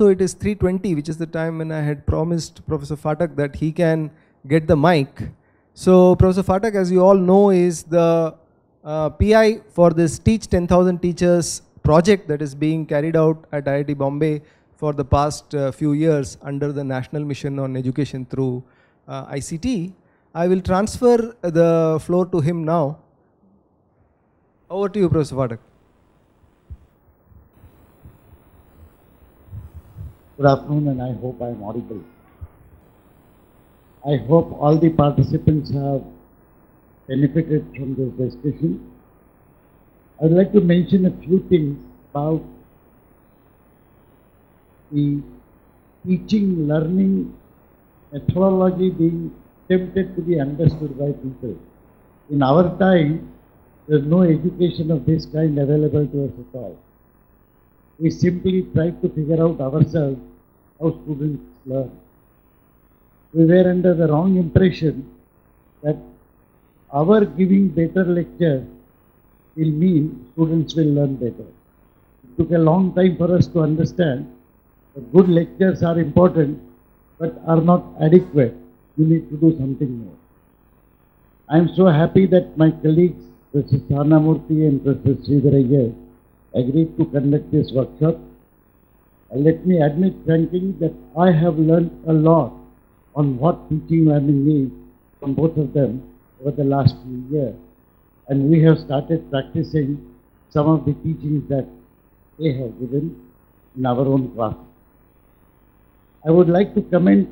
So it is 3:20, which is the time when I had promised Professor Phatak that he can get the mic. So Professor Phatak, as you all know, is the uh, PI for this Teach 10,000 Teachers project that is being carried out at IIT Bombay for the past uh, few years under the National Mission on Education through uh, ICT. I will transfer the floor to him now. Over to you, Professor Phatak. Good afternoon, and I hope I am audible. I hope all the participants have benefited from this discussion. I would like to mention a few things about the teaching, learning methodology being attempted to be understood by people. In our time, there's no education of this kind available to us at all. We simply try to figure out ourselves how students learn. We were under the wrong impression that our giving better lecture will mean students will learn better. It took a long time for us to understand that good lectures are important but are not adequate. You need to do something more. I am so happy that my colleagues, Professor Sahana Murthy and Professor Sridhar agreed to conduct this workshop. Let me admit frankly that I have learned a lot on what teaching learning is from both of them over the last few years. And we have started practicing some of the teachings that they have given in our own class. I would like to comment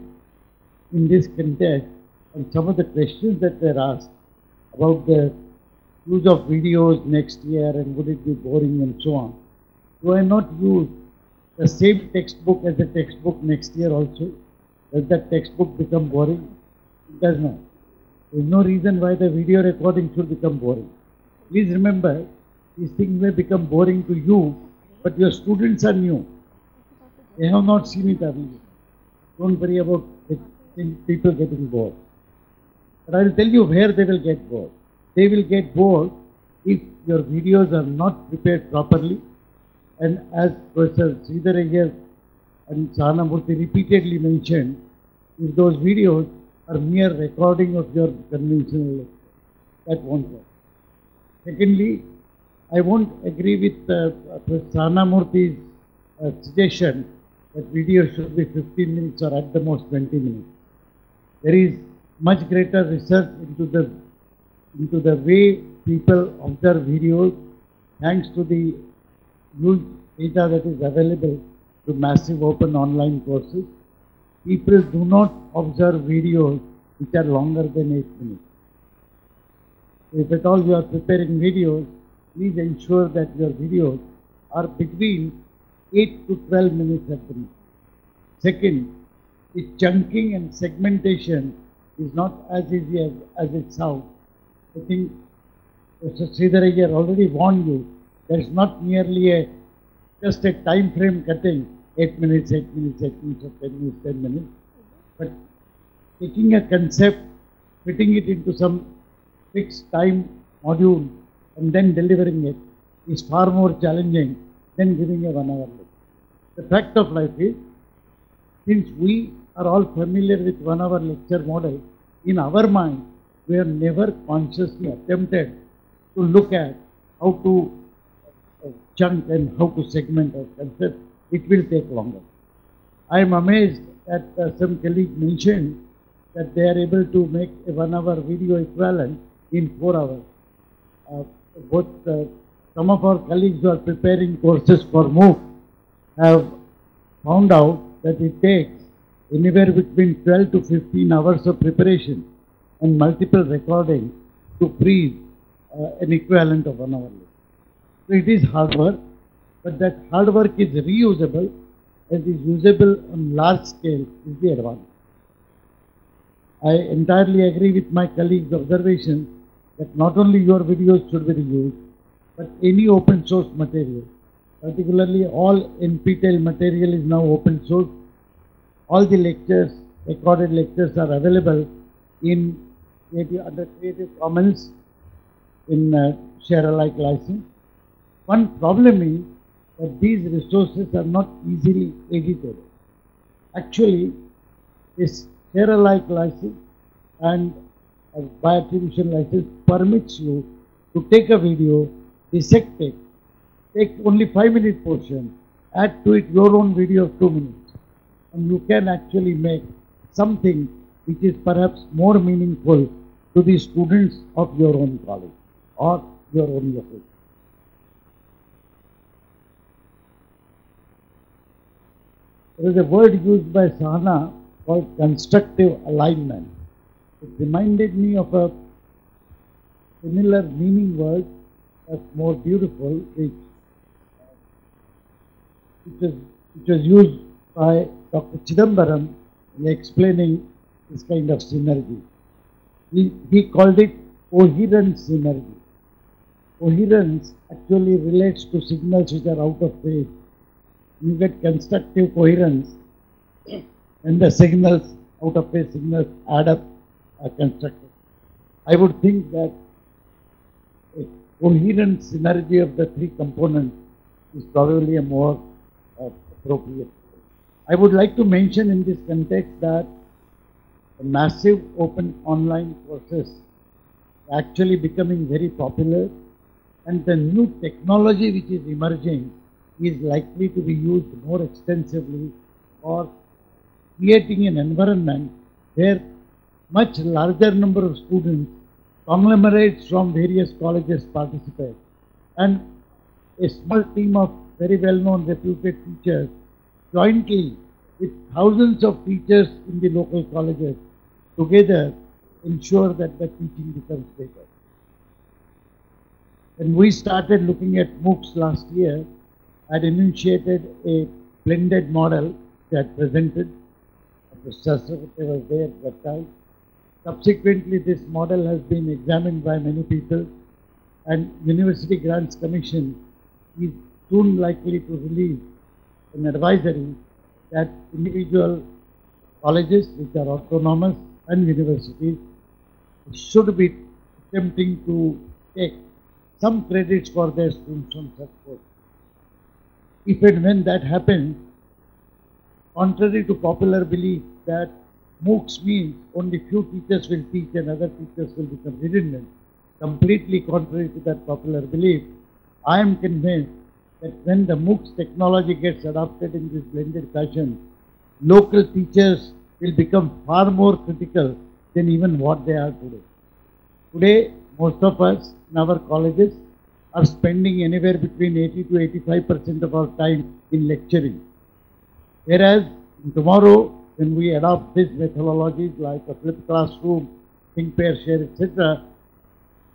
in this context on some of the questions that were asked about the use of videos next year and would it be boring and so on. Do I not use the same textbook as the textbook next year also? Does that textbook become boring? It does not. There is no reason why the video recording should become boring. Please remember, these things may become boring to you, but your students are new. They have not seen it earlier. Don't worry about people getting bored. But I will tell you where they will get bored. They will get bored if your videos are not prepared properly. And as Professor Sridhar and Sahana Murthy repeatedly mentioned, if those videos are mere recording of your conventional that won't work. Secondly, I won't agree with uh, Professor Sahana Murthy's uh, suggestion that video should be 15 minutes or at the most 20 minutes. There is much greater research into the into the way people observe videos thanks to the huge data that is available to massive open online courses. People do not observe videos which are longer than 8 minutes. If at all you are preparing videos, please ensure that your videos are between 8 to 12 minutes at the most. Second, the chunking and segmentation is not as easy as, as it sounds. I think Mr. Sridhar already warned you, there is not merely a just a time frame cutting, 8 minutes, 8 minutes, 8 minutes, or 10 minutes, 10 minutes, but taking a concept, fitting it into some fixed time module and then delivering it is far more challenging than giving a one hour lecture. The fact of life is, since we are all familiar with one hour lecture model, in our mind, we have never consciously attempted to look at how to chunk and how to segment a concept. It will take longer. I am amazed that uh, some colleague mentioned that they are able to make a one hour video equivalent in four hours. Uh, both uh, some of our colleagues who are preparing courses for MOOC have found out that it takes anywhere between 12 to 15 hours of preparation and multiple recording to freeze uh, an equivalent of one hour. So it is hard work, but that hard work is reusable and is usable on large scale is the advantage. I entirely agree with my colleagues' observation that not only your videos should be reused, but any open source material, particularly all NPTEL material is now open source. All the lectures, recorded lectures are available in creative, under Creative Commons in uh, share alike license. One problem is that these resources are not easily edited. Actually, this share alike license and by attribution license permits you to take a video, dissect it, take only 5 minute portion, add to it your own video of 2 minutes and you can actually make something which is perhaps more meaningful to the students of your own college or your own location. There is a word used by Sahana called constructive alignment. It reminded me of a similar meaning word that's more beautiful, which, which, was, which was used by Dr. Chidambaram in explaining this kind of synergy. He, he called it coherent synergy. Coherence actually relates to signals which are out of phase. You get constructive coherence and the signals, out of phase signals add up are constructive. I would think that a coherent synergy of the three components is probably a more uh, appropriate. I would like to mention in this context that massive open online courses actually becoming very popular and the new technology which is emerging is likely to be used more extensively for creating an environment where much larger number of students, conglomerates from various colleges participate and a small team of very well-known reputed teachers jointly with thousands of teachers in the local colleges together ensure that the teaching becomes better. When we started looking at MOOCs last year, had initiated a blended model that presented. Professor Sasravati was there at that time. Subsequently, this model has been examined by many people and University Grants Commission is soon likely to release an advisory that individual colleges which are autonomous and universities should be attempting to take some credits for their students from such course. If and when that happens, contrary to popular belief that MOOCs means only few teachers will teach and other teachers will become redundant, completely contrary to that popular belief, I am convinced that when the MOOCs technology gets adopted in this blended fashion, local teachers will become far more critical than even what they are today. Today, most of us in our colleges are spending anywhere between 80 to 85 percent of our time in lecturing. Whereas tomorrow, when we adopt these methodologies like a flipped classroom, think, pair, share, etc.,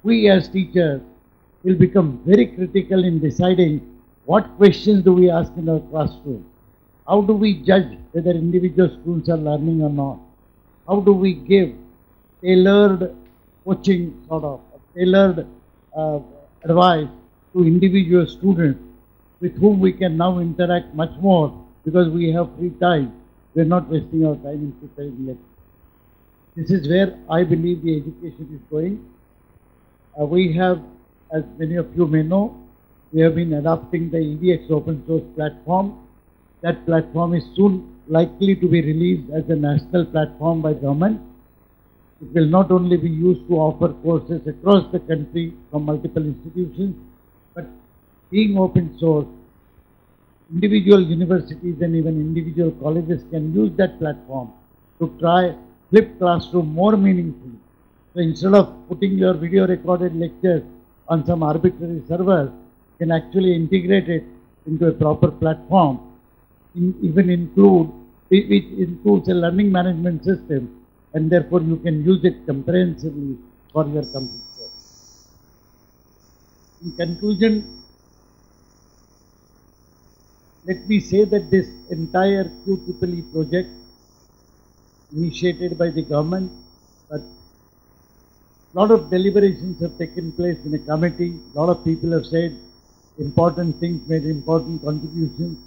we as teachers will become very critical in deciding what questions do we ask in our classroom? How do we judge whether individual students are learning or not? How do we give tailored coaching sort of, tailored uh, advice to individual students with whom we can now interact much more because we have free time. We are not wasting our time in preparing lectures. This is where I believe the education is going. Uh, we have, as many of you may know, we have been adopting the EDX open source platform. That platform is soon likely to be released as a national platform by government. It will not only be used to offer courses across the country from multiple institutions, but being open source, individual universities and even individual colleges can use that platform to try flip classroom more meaningfully. So instead of putting your video recorded lectures on some arbitrary server, can actually integrate it into a proper platform, in, even include, which includes a learning management system, and therefore you can use it comprehensively for your complete course. In conclusion, let me say that this entire QEEE project initiated by the government, but a lot of deliberations have taken place in a committee. A lot of people have said important things, made important contributions.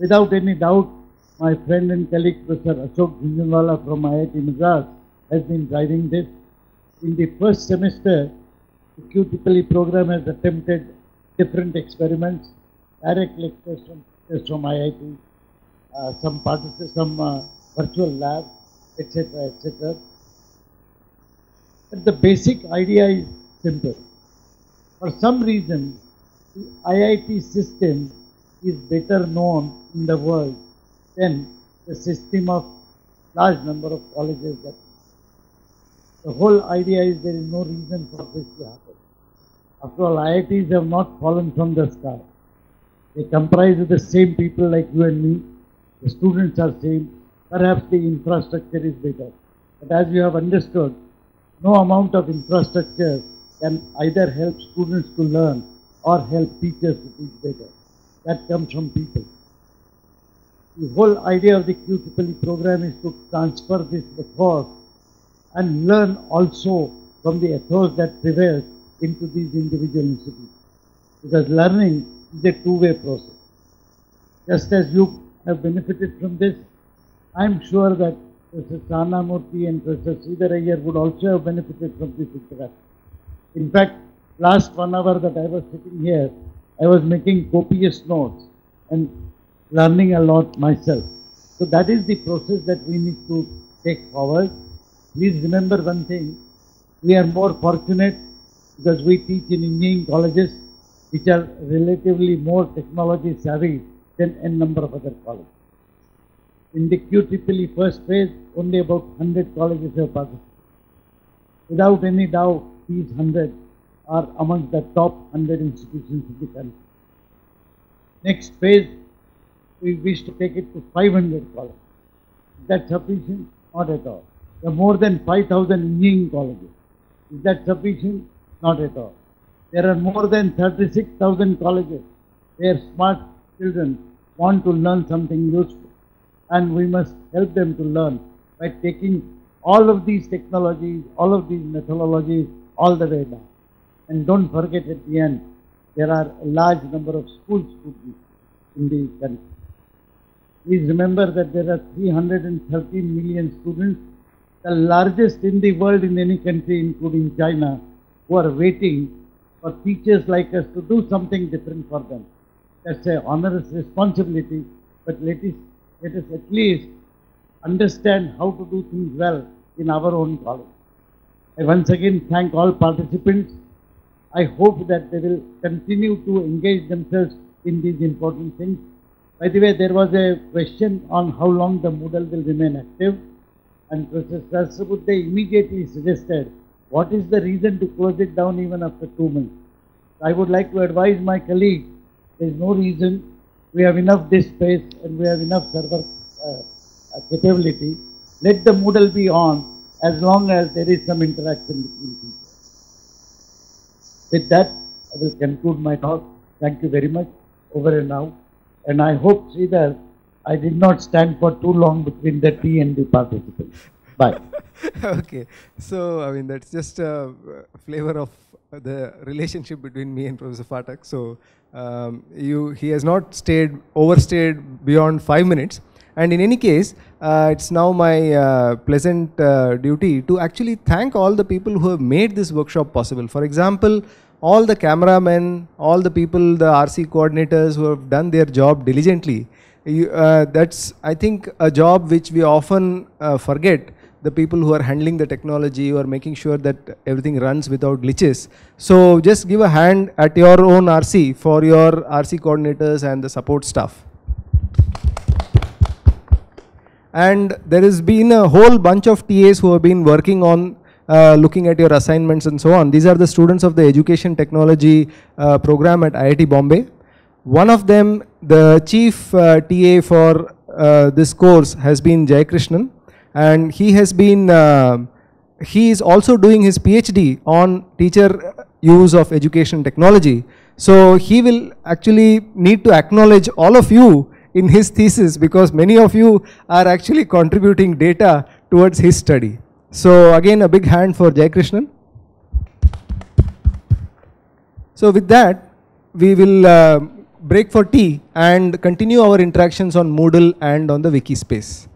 Without any doubt, my friend and colleague Professor Ashok Jhunjhunwala from IIT Madras has been driving this. In the first semester, the QEEE program has attempted different experiments direct lectures from, from IIT, uh, some particip- some uh, virtual labs, etc., etc. But the basic idea is simple. For some reason, the IIT system is better known in the world than the system of large number of colleges that the whole idea is there is no reason for this to happen. After all, IITs have not fallen from the sky. They comprise of the same people like you and me. The students are same. Perhaps the infrastructure is better. But as you have understood, no amount of infrastructure can either help students to learn or help teachers to teach better. That comes from people. The whole idea of the QEEE program is to transfer this ethos and learn also from the ethos that prevails into these individual institutes. Because learning is a two-way process. Just as you have benefited from this, I am sure that Professor Sahana Murthy and Professor Sridhar would also have benefited from this interaction. In fact, last one hour that I was sitting here, I was making copious notes and learning a lot myself. So that is the process that we need to take forward. Please remember one thing, we are more fortunate because we teach in engineering colleges which are relatively more technology savvy than a number of other colleges. In the QEEE first phase, only about 100 colleges have participated. Without any doubt, these 100 are among the top 100 institutions in the country. Next phase, we wish to take it to 500 colleges. That sufficient? Not at all. There are more than 5,000 engineering colleges. Is that sufficient? Not at all. There are more than 36,000 colleges where smart children want to learn something useful. And we must help them to learn by taking all of these technologies, all of these methodologies all the way down. And don't forget at the end, there are a large number of school students in the country. Please remember that there are 330 million students, the largest in the world in any country, including China, who are waiting for teachers like us to do something different for them. That's a onerous responsibility, but let us, let us at least understand how to do things well in our own college. I once again thank all participants. I hope that they will continue to engage themselves in these important things. By the way, there was a question on how long the Moodle will remain active, and Professor Sahasrabudhe immediately suggested what is the reason to close it down even after two months. I would like to advise my colleagues there is no reason. We have enough disk space and we have enough server uh, capability. Let the Moodle be on as long as there is some interaction between people. With that, I will conclude my talk. Thank you very much. Over and out. And I hope, Sridhar, I did not stand for too long between the tea and the participants. Bye. okay, so I mean that's just a flavor of the relationship between me and Professor Phatak. So um, you, he has not stayed overstayed beyond five minutes. And in any case, uh, it's now my uh, pleasant uh, duty to actually thank all the people who have made this workshop possible. For example, all the cameramen, all the people, the RC coordinators who have done their job diligently. You, uh, that's, I think, a job which we often uh, forget the people who are handling the technology or making sure that everything runs without glitches. So just give a hand at your own RC for your RC coordinators and the support staff. And there has been a whole bunch of TAs who have been working on uh, looking at your assignments and so on. These are the students of the education technology uh, program at IIT Bombay. One of them, the chief uh, TA for uh, this course has been Jay Krishnan and he has been, he is also doing his PhD on teacher use of education technology. So he will actually need to acknowledge all of you in his thesis because many of you are actually contributing data towards his study. So again a big hand for Jay Krishnan. So with that we will uh, break for tea and continue our interactions on Moodle and on the wiki space.